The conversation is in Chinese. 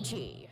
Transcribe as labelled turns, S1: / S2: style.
S1: 去